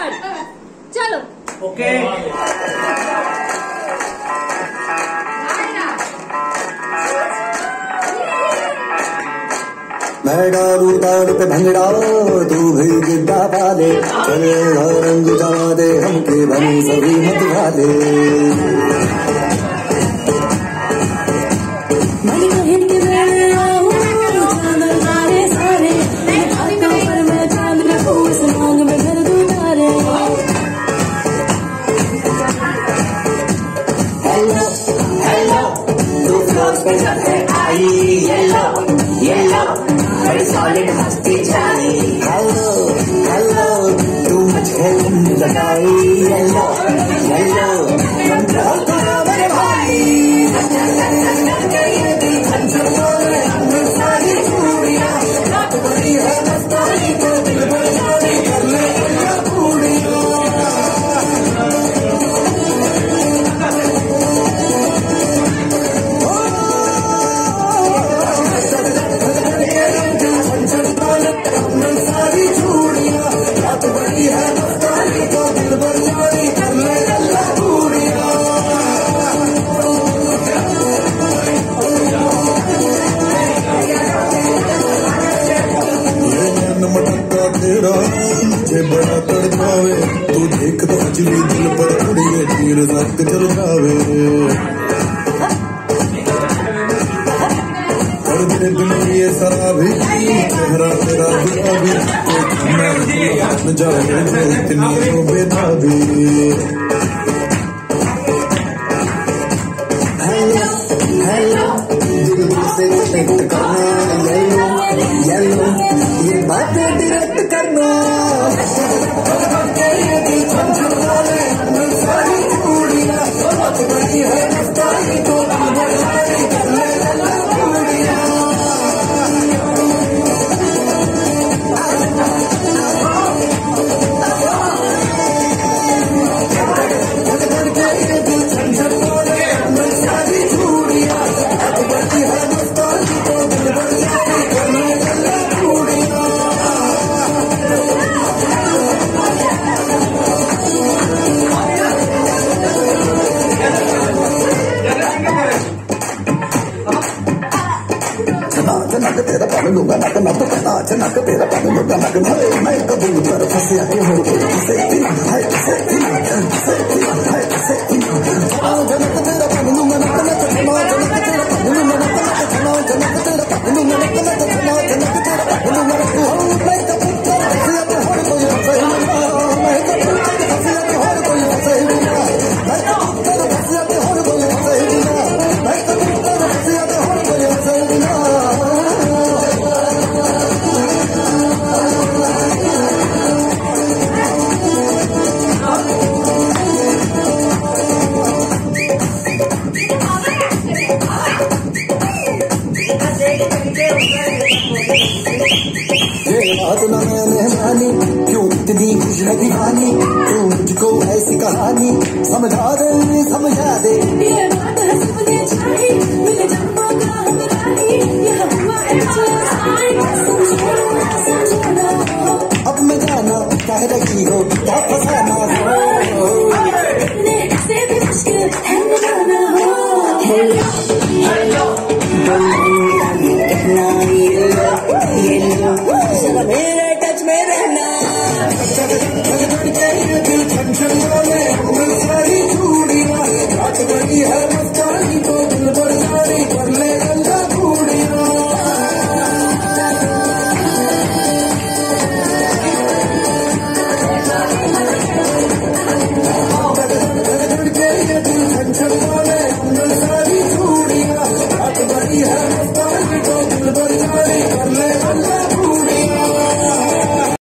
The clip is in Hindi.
स्टार्ट चलो। ओके। मैं डालू ताल पे भंगड़ा तू भी गिद्दा पाले चले रंग जमा दे हमके बनी सभी मत वाले। पे जाते आई येलो येलो बड़ी सॉलिड हस्ती जानी हेलो हेलो तू मुझे लगाई येलो उड़ी तीर रख चल जावे कर दे दिल ये शराबी चेहरा तेरा गुलाबी तो मैं जाने मैं इतनी तो बेताबी हेलो हेलो दिल से कनेक्ट करना येलो येलो ये बातें डायरेक्ट करना Let's నాకు పేద పడు నువ్వు నాకు నాకు నాకు పేద పడు నువ్వు నాకు నాకు పేద పడు बात ना मैं मेहमानी, क्यों इतनी खुश है दीवानी क्यों मुझको ऐसी कहानी? समझा दे समझा ये मेरे टच में रहना।